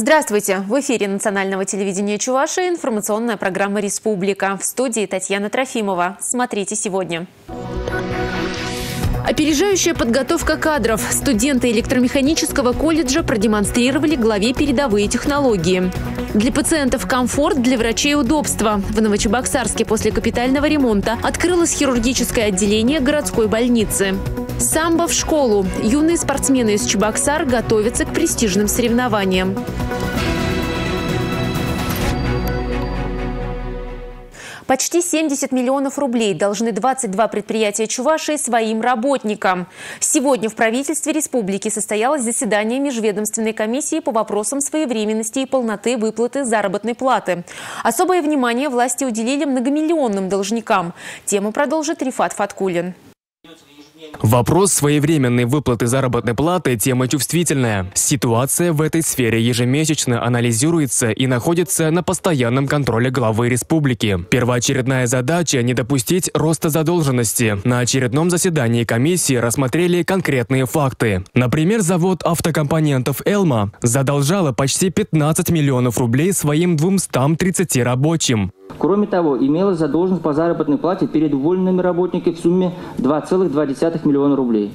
Здравствуйте! В эфире национального телевидения Чувашия информационная программа «Республика». В студии Татьяна Трофимова. Смотрите сегодня. Опережающая подготовка кадров. Студенты электромеханического колледжа продемонстрировали главе передовые технологии. Для пациентов комфорт, для врачей удобство. В Новочебоксарске после капитального ремонта открылось хирургическое отделение городской больницы. Самбо в школу. Юные спортсмены из Чебоксар готовятся к престижным соревнованиям. Почти 70 миллионов рублей должны 22 предприятия Чувашии своим работникам. Сегодня в правительстве республики состоялось заседание межведомственной комиссии по вопросам своевременности и полноты выплаты заработной платы. Особое внимание власти уделили многомиллионным должникам. Тему продолжит Рифат Фаткулин. Вопрос своевременной выплаты заработной платы – тема чувствительная. Ситуация в этой сфере ежемесячно анализируется и находится на постоянном контроле главы республики. Первоочередная задача – не допустить роста задолженности. На очередном заседании комиссии рассмотрели конкретные факты. Например, завод автокомпонентов «Элма» задолжала почти 15 миллионов рублей своим 230 рабочим. Кроме того, имелась задолженность по заработной плате перед уволенными работниками в сумме 2,2 миллиона рублей.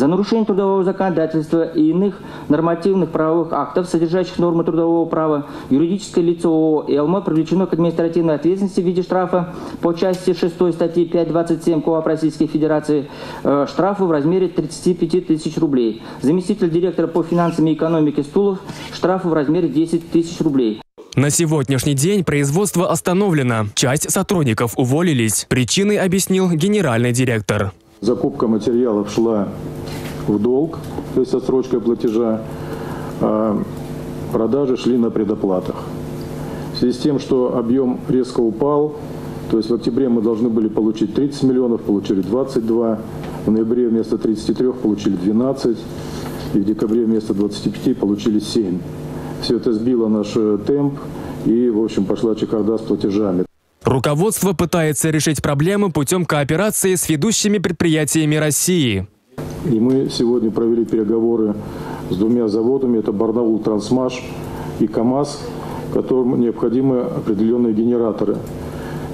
За нарушение трудового законодательства и иных нормативных правовых актов, содержащих нормы трудового права, юридическое лицо ООО «Элма» привлечено к административной ответственности в виде штрафа по части 6 статьи 5.27 КоАП Российской Федерации э, штрафу в размере 35 тысяч рублей. Заместитель директора по финансам и экономике Стулов штрафу в размере 10 тысяч рублей. На сегодняшний день производство остановлено. Часть сотрудников уволились. Причины объяснил генеральный директор. Закупка материалов шла в долг, то есть отсрочка платежа, а продажи шли на предоплатах. В связи с тем, что объем резко упал, то есть в октябре мы должны были получить 30 миллионов, получили 22, в ноябре вместо 33 получили 12, и в декабре вместо 25 получили 7. Все это сбило наш э, темп и, в общем, пошла чехарда с платежами. Руководство пытается решить проблемы путем кооперации с ведущими предприятиями России. И мы сегодня провели переговоры с двумя заводами. Это Барнаул Трансмаш и КАМАЗ, которым необходимы определенные генераторы,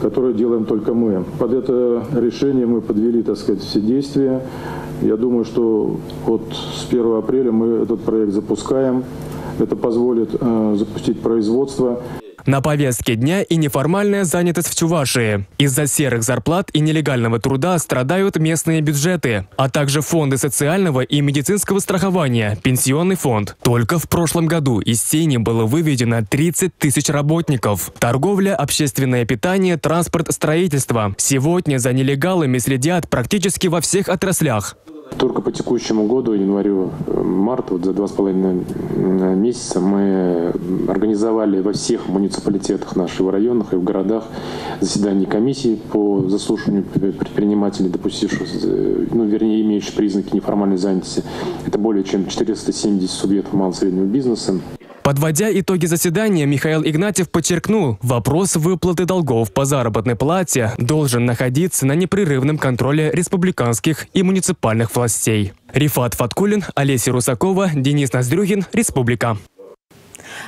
которые делаем только мы. Под это решение мы подвели, так сказать, все действия. Я думаю, что вот с 1 апреля мы этот проект запускаем. Это позволит э, запустить производство. На повестке дня и неформальная занятость в Чувашии. Из-за серых зарплат и нелегального труда страдают местные бюджеты, а также фонды социального и медицинского страхования, пенсионный фонд. Только в прошлом году из тени было выведено 30 тысяч работников. Торговля, общественное питание, транспорт, строительство. Сегодня за нелегалами следят практически во всех отраслях. Только по текущему году, январю, марту, вот за два с половиной месяца мы организовали во всех муниципалитетах наших районах и в городах заседания комиссии по заслушиванию предпринимателей, допустивших, ну, вернее, имеющих признаки неформальной занятости. Это более чем 470 субъектов малого и среднего бизнеса. Подводя итоги заседания, Михаил Игнатьев подчеркнул, вопрос выплаты долгов по заработной плате должен находиться на непрерывном контроле республиканских и муниципальных властей. Рифат Фаткулин, Олеся Русакова, Денис Ноздрюгин, Республика.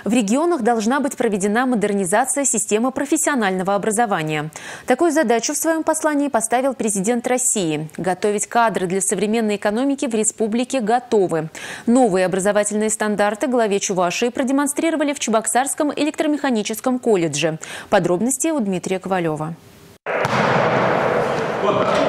В регионах должна быть проведена модернизация системы профессионального образования. Такую задачу в своем послании поставил президент России. Готовить кадры для современной экономики в республике готовы. Новые образовательные стандарты главе Чувашии продемонстрировали в Чебоксарском электромеханическом колледже. Подробности у Дмитрия Ковалева. Вот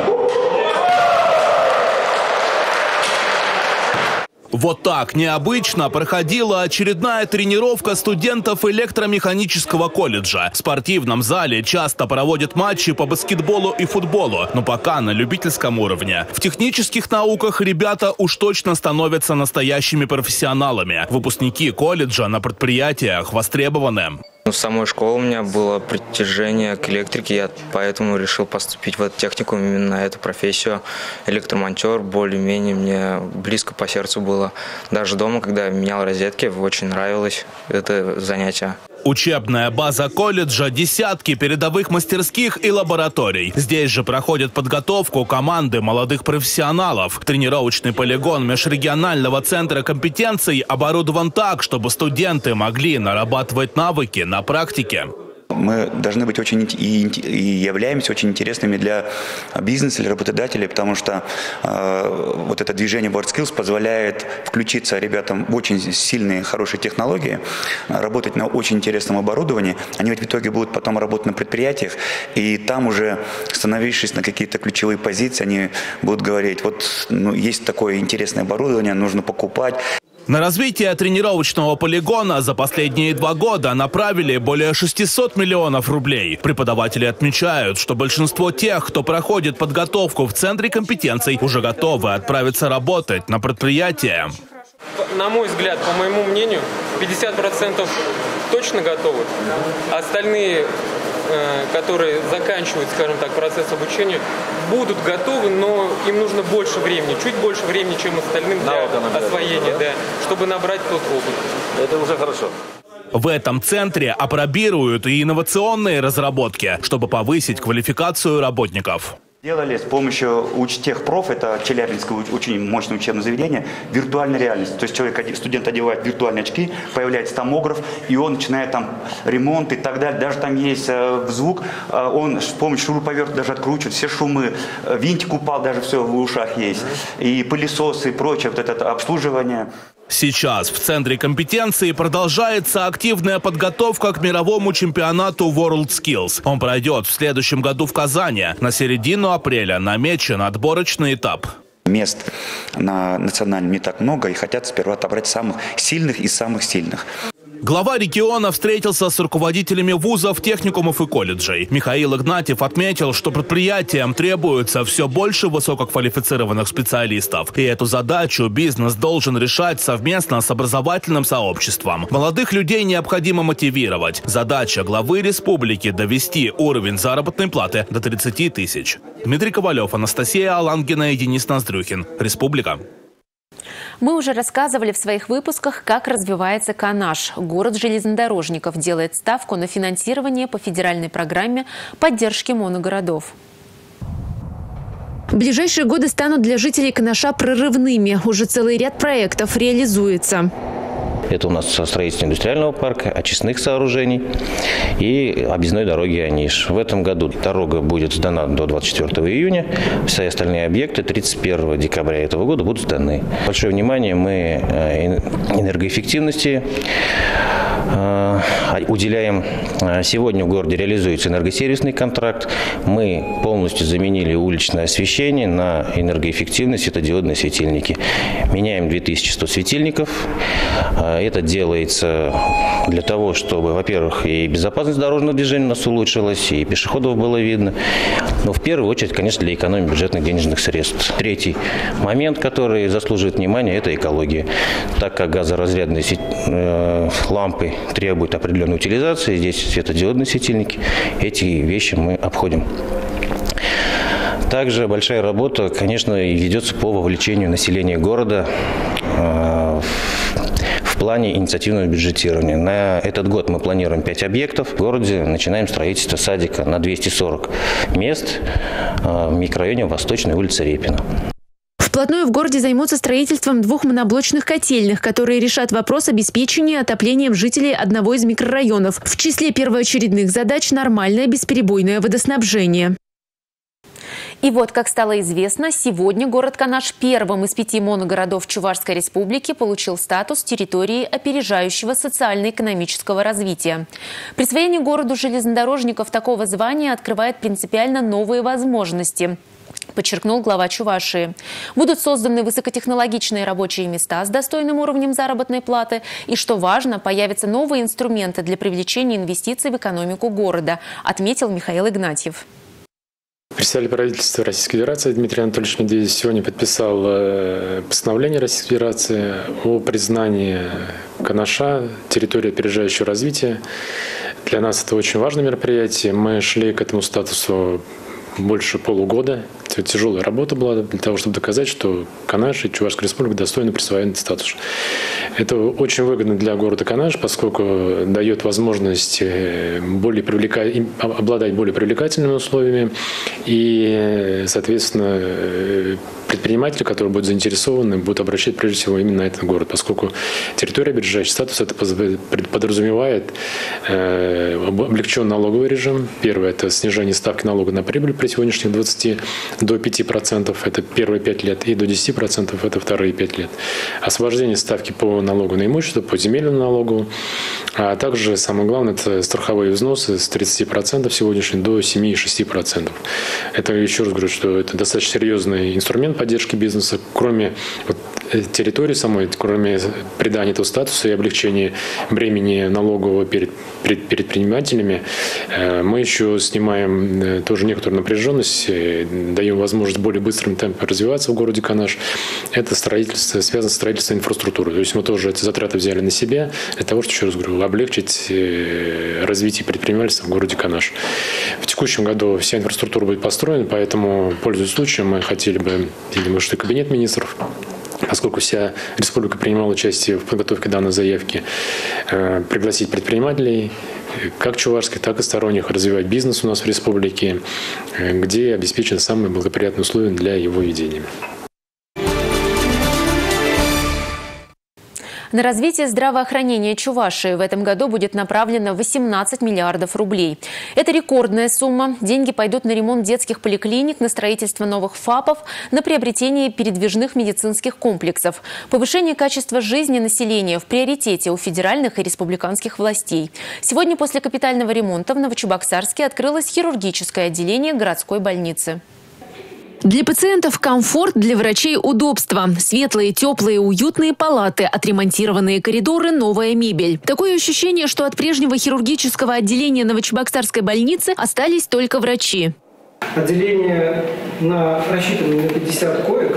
так необычно проходила очередная тренировка студентов электромеханического колледжа. В спортивном зале часто проводят матчи по баскетболу и футболу, но пока на любительском уровне. В технических науках ребята уж точно становятся настоящими профессионалами. Выпускники колледжа на предприятиях востребованы. Ну, с самой школы у меня было притяжение к электрике, я поэтому решил поступить в эту технику, именно на эту профессию. Электромонтер более-менее мне близко по сердцу было. Даже дома, когда менял розетки, очень нравилось это занятие. Учебная база колледжа, десятки передовых мастерских и лабораторий. Здесь же проходит подготовку команды молодых профессионалов. Тренировочный полигон межрегионального центра компетенций оборудован так, чтобы студенты могли нарабатывать навыки на практике мы должны быть очень и, и являемся очень интересными для бизнеса или работодателей, потому что э, вот это движение WorldSkills позволяет включиться ребятам в очень сильные, хорошие технологии, работать на очень интересном оборудовании. Они ведь в итоге будут потом работать на предприятиях, и там уже, становившись на какие-то ключевые позиции, они будут говорить, вот ну, есть такое интересное оборудование, нужно покупать. На развитие тренировочного полигона за последние два года направили более 600 миллионов рублей. Преподаватели отмечают, что большинство тех, кто проходит подготовку в Центре компетенций, уже готовы отправиться работать на предприятие. На мой взгляд, по моему мнению, 50% точно готовы. Остальные Э, которые заканчивают, скажем так, процесс обучения, будут готовы, но им нужно больше времени, чуть больше времени, чем остальным для освоения, да, чтобы набрать тот опыт. Это уже хорошо. В этом центре опробируют и инновационные разработки, чтобы повысить квалификацию работников. Делали с помощью Учтехпроф, это Челябинское очень мощное учебное заведение, виртуальной реальности. То есть человек, студент одевает виртуальные очки, появляется томограф, и он начинает там ремонт и так далее. Даже там есть э, звук, э, он с помощью шуруповерта даже откручивает все шумы, э, винтик упал, даже все в ушах есть, и пылесосы и прочее, вот это обслуживание. Сейчас в Центре компетенции продолжается активная подготовка к мировому чемпионату WorldSkills. Он пройдет в следующем году в Казани. На середину апреля намечен отборочный этап мест на национальном не так много и хотят сперва отобрать самых сильных из самых сильных. Глава региона встретился с руководителями вузов, техникумов и колледжей. Михаил Игнатьев отметил, что предприятиям требуется все больше высококвалифицированных специалистов. И эту задачу бизнес должен решать совместно с образовательным сообществом. Молодых людей необходимо мотивировать. Задача главы республики довести уровень заработной платы до 30 тысяч. Дмитрий Ковалев, Анастасия Алангина и Денис Ноздрюхин. Республика. Мы уже рассказывали в своих выпусках, как развивается Канаш. Город железнодорожников делает ставку на финансирование по федеральной программе поддержки моногородов. Ближайшие годы станут для жителей Канаша прорывными. Уже целый ряд проектов реализуется. Это у нас строительство индустриального парка, очистных сооружений и объездной дороги Аниш. В этом году дорога будет сдана до 24 июня. Все остальные объекты 31 декабря этого года будут сданы. Большое внимание мы э, энергоэффективности уделяем. Э, сегодня в городе реализуется энергосервисный контракт. Мы полностью заменили уличное освещение на энергоэффективность, светодиодные светильники. Меняем 2100 светильников. Это делается для того, чтобы, во-первых, и безопасность дорожного движения у нас улучшилась, и пешеходов было видно. Но в первую очередь, конечно, для экономии бюджетных денежных средств. Третий момент, который заслуживает внимания, это экология. Так как газоразрядные э, лампы требуют определенной утилизации, здесь светодиодные светильники, эти вещи мы обходим. Также большая работа, конечно, ведется по вовлечению населения города э, плане инициативного бюджетирования. На этот год мы планируем 5 объектов. В городе начинаем строительство садика на 240 мест а, в микрорайоне Восточной улицы Репина. Вплотную в городе займутся строительством двух моноблочных котельных, которые решат вопрос обеспечения отоплением жителей одного из микрорайонов. В числе первоочередных задач – нормальное бесперебойное водоснабжение. И вот, как стало известно, сегодня город Канаш первым из пяти моногородов Чувашской республики получил статус территории опережающего социально-экономического развития. Присвоение городу железнодорожников такого звания открывает принципиально новые возможности подчеркнул глава Чувашии. Будут созданы высокотехнологичные рабочие места с достойным уровнем заработной платы. И, что важно, появятся новые инструменты для привлечения инвестиций в экономику города, отметил Михаил Игнатьев. Представитель правительства Российской Федерации Дмитрий Анатольевич Медведев сегодня подписал э, постановление Российской Федерации о признании Канаша территории опережающего развития. Для нас это очень важное мероприятие. Мы шли к этому статусу больше полугода. Это тяжелая работа была для того, чтобы доказать, что Канаш и Чувашская республика достойны присвоения статуса. Это очень выгодно для города Канаш, поскольку дает возможность э, более привлека... обладать более привлекательными условиями и, соответственно, э, предприниматели, которые будут заинтересованы, будут обращать прежде всего именно на этот город, поскольку территория обеджающий статус это подразумевает э, облегченный налоговый режим. Первое – это снижение ставки налога на прибыль при сегодняшних 20 до 5%, это первые 5 лет, и до 10% это вторые 5 лет. Освобождение ставки по налогу на имущество, по земельному налогу, а также самое главное – это страховые взносы с 30% сегодняшних до 7,6%. Это, еще раз говорю, что это достаточно серьезный инструмент поддержки бизнеса, кроме вот, э, территории самой, кроме придания этого статуса и облегчения бремени налогового перед, перед предпринимателями, э, мы еще снимаем э, тоже некоторую напряженность, даем возможность более быстрым темпом развиваться в городе Канаш. Это строительство, связано с строительством инфраструктуры. То есть мы тоже эти затраты взяли на себя для того, чтобы, еще раз говорю, облегчить развитие предпринимательства в городе Канаш. В текущем году вся инфраструктура будет построена, поэтому, пользуясь случаем, мы хотели бы видимо, что кабинет министров поскольку вся республика принимала участие в подготовке данной заявки, э, пригласить предпринимателей, как чувашских, так и сторонних, развивать бизнес у нас в республике, э, где обеспечены самые благоприятные условия для его ведения. На развитие здравоохранения Чувашии в этом году будет направлено 18 миллиардов рублей. Это рекордная сумма. Деньги пойдут на ремонт детских поликлиник, на строительство новых ФАПов, на приобретение передвижных медицинских комплексов. Повышение качества жизни населения в приоритете у федеральных и республиканских властей. Сегодня после капитального ремонта в Новочебоксарске открылось хирургическое отделение городской больницы. Для пациентов комфорт, для врачей удобство. Светлые, теплые, уютные палаты, отремонтированные коридоры, новая мебель. Такое ощущение, что от прежнего хирургического отделения Новочебоксарской больницы остались только врачи. Отделение на, рассчитано на 50 коек.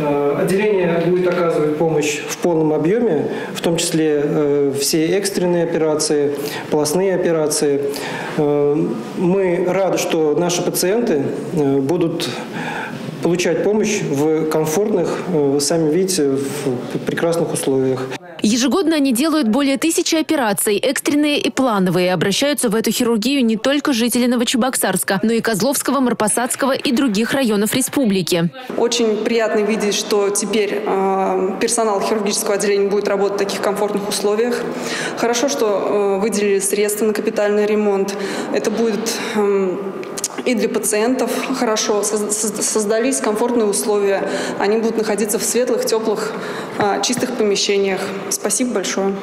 Э, отделение будет оказывать помощь в полном объеме, в том числе э, все экстренные операции, полостные операции. Э, мы рады, что наши пациенты будут получать помощь в комфортных, вы сами видите, в прекрасных условиях. Ежегодно они делают более тысячи операций, экстренные и плановые. Обращаются в эту хирургию не только жители Новочебоксарска, но и Козловского, Марпасадского и других районов республики. Очень приятно видеть, что теперь э, персонал хирургического отделения будет работать в таких комфортных условиях. Хорошо, что э, выделили средства на капитальный ремонт. Это будет... И для пациентов хорошо. Создались комфортные условия. Они будут находиться в светлых, теплых, а, чистых помещениях. Спасибо большое.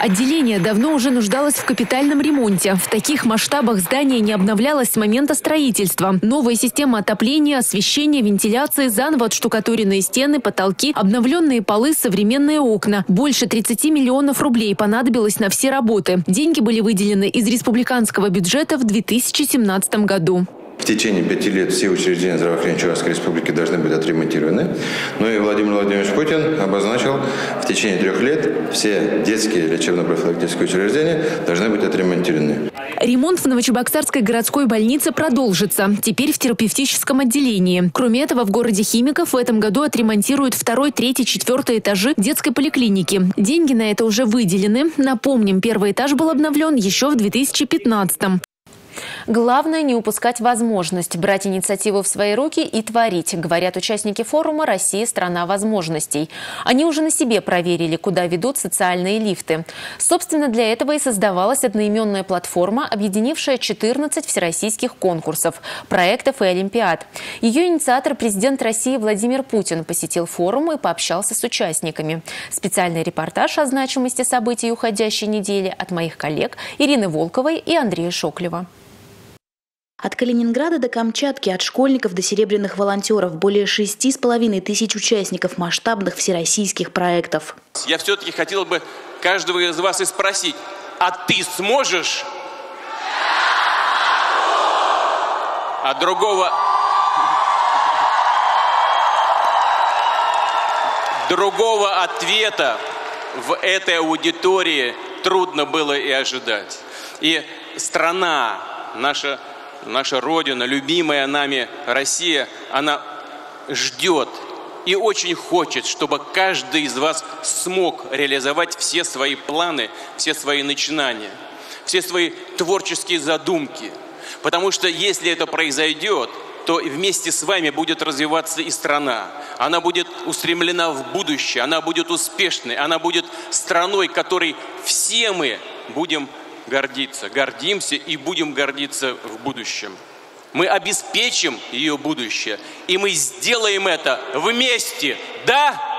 Отделение давно уже нуждалось в капитальном ремонте. В таких масштабах здание не обновлялось с момента строительства. Новая система отопления, освещения, вентиляции, заново отштукатуренные стены, потолки, обновленные полы, современные окна. Больше 30 миллионов рублей понадобилось на все работы. Деньги были выделены из республиканского бюджета в 2017 году. В течение пяти лет все учреждения здравоохранения Чувашской Республики должны быть отремонтированы. Ну и Владимир Владимирович Путин обозначил, в течение трех лет все детские лечебно-профилактические учреждения должны быть отремонтированы. Ремонт в Новочебоксарской городской больнице продолжится. Теперь в терапевтическом отделении. Кроме этого, в городе Химиков в этом году отремонтируют второй, третий, четвертый этажи детской поликлиники. Деньги на это уже выделены. Напомним, первый этаж был обновлен еще в 2015 -м. Главное не упускать возможность брать инициативу в свои руки и творить, говорят участники форума «Россия – страна возможностей». Они уже на себе проверили, куда ведут социальные лифты. Собственно, для этого и создавалась одноименная платформа, объединившая 14 всероссийских конкурсов, проектов и олимпиад. Ее инициатор президент России Владимир Путин посетил форум и пообщался с участниками. Специальный репортаж о значимости событий уходящей недели от моих коллег Ирины Волковой и Андрея Шоклева. От Калининграда до Камчатки, от школьников до серебряных волонтеров, более шести с половиной тысяч участников масштабных всероссийских проектов. Я все-таки хотел бы каждого из вас и спросить, а ты сможешь? А другого... Другого ответа в этой аудитории трудно было и ожидать. И страна, наша наша Родина, любимая нами Россия, она ждет и очень хочет, чтобы каждый из вас смог реализовать все свои планы, все свои начинания, все свои творческие задумки. Потому что если это произойдет, то вместе с вами будет развиваться и страна. Она будет устремлена в будущее, она будет успешной, она будет страной, которой все мы будем гордиться, гордимся и будем гордиться в будущем. Мы обеспечим ее будущее, и мы сделаем это вместе. Да?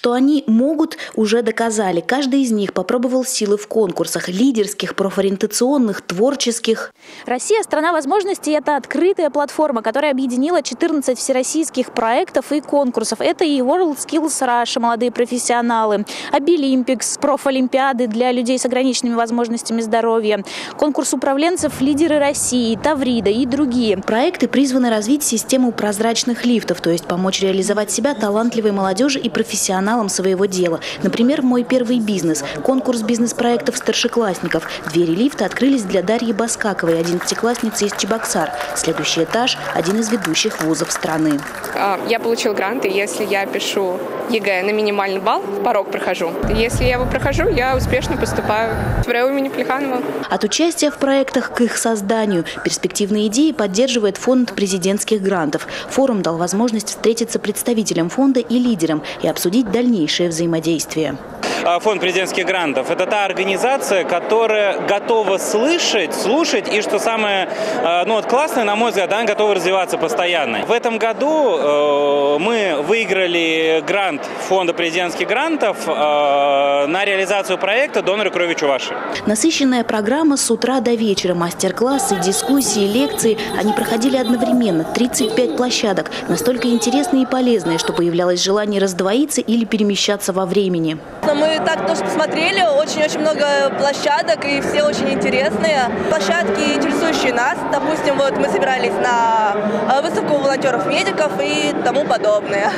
Что они могут, уже доказали. Каждый из них попробовал силы в конкурсах – лидерских, профориентационных, творческих. Россия – страна возможностей. Это открытая платформа, которая объединила 14 всероссийских проектов и конкурсов. Это и World Skills Russia, молодые профессионалы, Abilimpics, профолимпиады для людей с ограниченными возможностями здоровья, конкурс управленцев «Лидеры России», Таврида и другие. Проекты призваны развить систему прозрачных лифтов, то есть помочь реализовать себя талантливой молодежи и профессионалам профессионалом своего дела. Например, «Мой первый бизнес» – конкурс бизнес-проектов старшеклассников. Двери лифта открылись для Дарьи Баскаковой, одиннадцатиклассницы из Чебоксар. Следующий этаж – один из ведущих вузов страны. А, я получил грант, и если я пишу ЕГЭ на минимальный балл, порог прохожу. Если я его прохожу, я успешно поступаю в РЭУ имени Плеханова. От участия в проектах к их созданию перспективные идеи поддерживает фонд президентских грантов. Форум дал возможность встретиться представителям фонда и лидерам и обсудить дальнейшее взаимодействие. А, фонд президентских грантов. Это та организация, которая готова слышать, слушать и, что самое а, ну, вот классное, на мой взгляд, она готова развиваться постоянно. В этом году э, мы выиграли грант фонда президентских грантов э, на реализацию проекта «Доноры крови Чуваши». Насыщенная программа с утра до вечера, мастер-классы, дискуссии, лекции. Они проходили одновременно, 35 площадок, настолько интересные и полезные, что появлялось желание раздвоиться или перемещаться во времени. Мы так тоже посмотрели, очень-очень много площадок, и все очень интересные. Площадки, интересующие нас. Допустим, вот мы собирались на э, выставку волонтеров-медиков и тому подобное.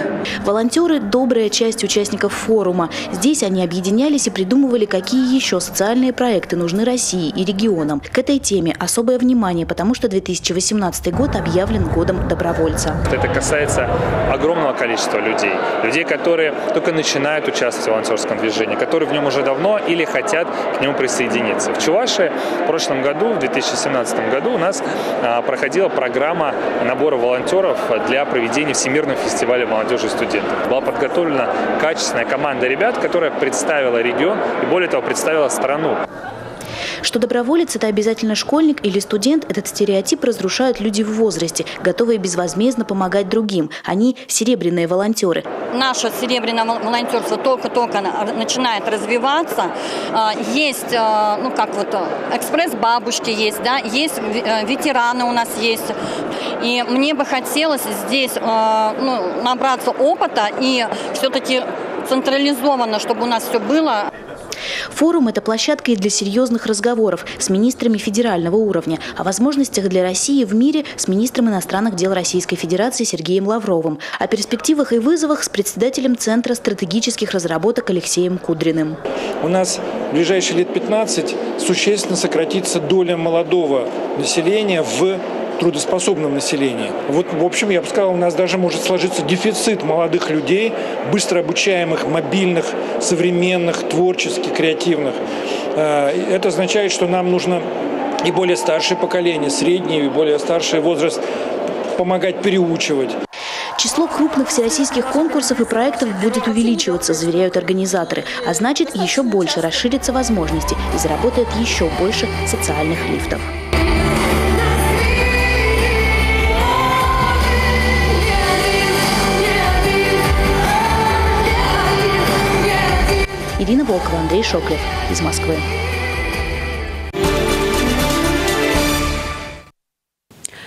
Волонтеры – добрая часть участников форума. Здесь они объединялись и придумывали, какие еще социальные проекты нужны России и регионам. К этой теме особое внимание, потому что 2018 год объявлен годом добровольца. Это касается огромного количества людей. Людей, которые только начинают участвовать в волонтерском движении движения, которые в нем уже давно или хотят к нему присоединиться. В Чувашии в прошлом году, в 2017 году, у нас а, проходила программа набора волонтеров для проведения Всемирного фестиваля молодежи и студентов. Была подготовлена качественная команда ребят, которая представила регион и, более того, представила страну. Что доброволец – это обязательно школьник или студент, этот стереотип разрушают люди в возрасте, готовые безвозмездно помогать другим. Они – серебряные волонтеры. Наше серебряное волонтерство только-только начинает развиваться. А, есть, а, ну как вот, экспресс-бабушки есть, да, есть ветераны у нас есть. И мне бы хотелось здесь а, ну, набраться опыта и все-таки централизованно, чтобы у нас все было. Форум – это площадка и для серьезных разговоров с министрами федерального уровня о возможностях для России в мире с министром иностранных дел Российской Федерации Сергеем Лавровым, о перспективах и вызовах с председателем Центра стратегических разработок Алексеем Кудриным. У нас в ближайшие лет 15 существенно сократится доля молодого населения в трудоспособном населении. Вот, в общем, я бы сказал, у нас даже может сложиться дефицит молодых людей, быстро обучаемых, мобильных, современных, творческих, креативных. Э, это означает, что нам нужно и более старшее поколение, средний и более старший возраст помогать переучивать. Число крупных всероссийских конкурсов и проектов будет увеличиваться, заверяют организаторы. А значит, еще больше расширятся возможности и заработает еще больше социальных лифтов. Ирина Волкова, Андрей Шоклев из Москвы.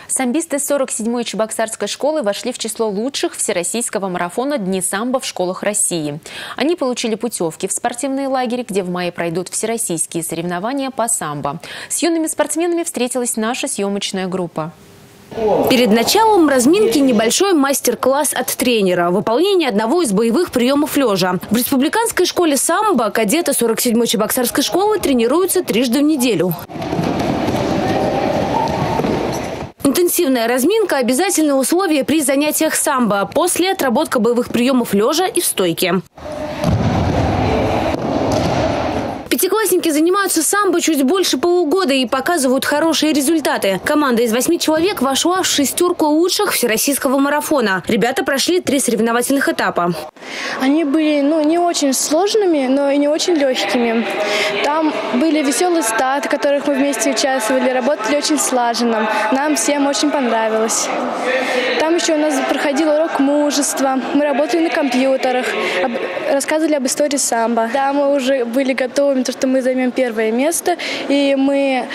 Самбисты 47-й Чебоксарской школы вошли в число лучших всероссийского марафона «Дни самбо» в школах России. Они получили путевки в спортивные лагеря, где в мае пройдут всероссийские соревнования по самбо. С юными спортсменами встретилась наша съемочная группа. Перед началом разминки небольшой мастер-класс от тренера. Выполнение одного из боевых приемов лежа. В республиканской школе самбо кадеты 47-й Чебоксарской школы тренируются трижды в неделю. Интенсивная разминка – обязательное условие при занятиях самбо. После отработка боевых приемов лежа и в стойке. Пятиклассники занимаются самбо чуть больше полугода и показывают хорошие результаты. Команда из восьми человек вошла в шестерку лучших всероссийского марафона. Ребята прошли три соревновательных этапа. Они были ну, не очень сложными, но и не очень легкими. Там были веселые статы, в которых мы вместе участвовали, работали очень слаженно. Нам всем очень понравилось. Там еще у нас проходил урок мужества. Мы работали на компьютерах, об, рассказывали об истории самбо. Да, мы уже были готовы то, что мы займем первое место, и мы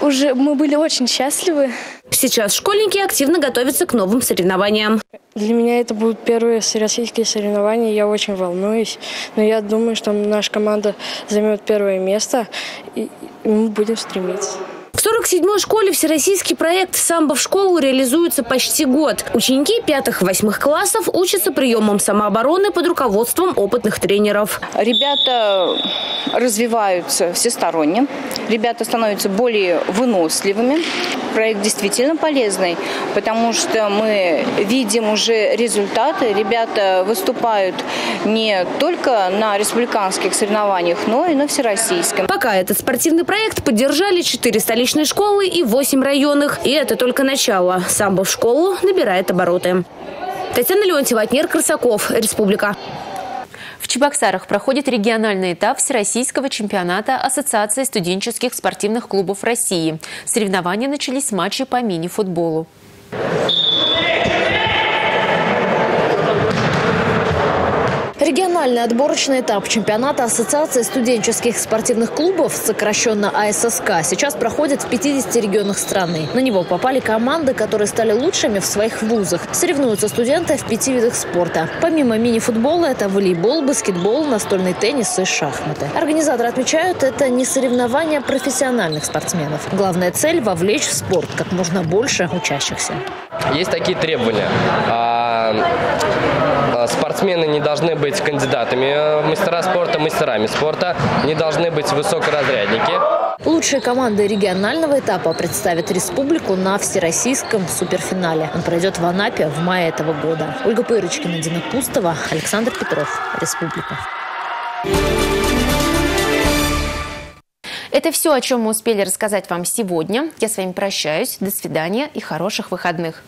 уже мы были очень счастливы. Сейчас школьники активно готовятся к новым соревнованиям. Для меня это будут первые российские соревнования, я очень волнуюсь, но я думаю, что наша команда займет первое место, и мы будем стремиться. В 47-й школе всероссийский проект «Самбо в школу» реализуется почти год. Ученики пятых-восьмых классов учатся приемам самообороны под руководством опытных тренеров. Ребята развиваются всесторонне, ребята становятся более выносливыми. Проект действительно полезный, потому что мы видим уже результаты. Ребята выступают не только на республиканских соревнованиях, но и на всероссийском. Пока этот спортивный проект поддержали четыре столичные школы и восемь районных. И это только начало. Самбо в школу набирает обороты. Татьяна Леонтьева, Атнер Красаков, Республика. В Чебоксарах проходит региональный этап Всероссийского чемпионата Ассоциации студенческих спортивных клубов России. Соревнования начались с матчей по мини-футболу. Региональный отборочный этап чемпионата Ассоциации студенческих спортивных клубов, сокращенно АССК, сейчас проходит в 50 регионах страны. На него попали команды, которые стали лучшими в своих вузах. Соревнуются студенты в пяти видах спорта. Помимо мини-футбола, это волейбол, баскетбол, настольный теннис и шахматы. Организаторы отмечают, это не соревнования профессиональных спортсменов. Главная цель – вовлечь в спорт как можно больше учащихся. Есть такие требования. А, а, спортсмены не должны быть кандидатами в мастера спорта, мастерами спорта, не должны быть высокоразрядники. Лучшие команды регионального этапа представят республику на всероссийском суперфинале. Он пройдет в Анапе в мае этого года. Ольга Пырочкина, Дина Пустова, Александр Петров. Республика. Это все, о чем мы успели рассказать вам сегодня. Я с вами прощаюсь. До свидания и хороших выходных.